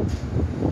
あ。